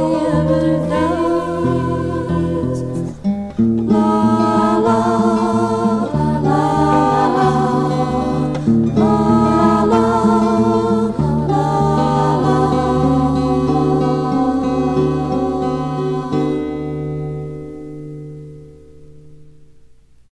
here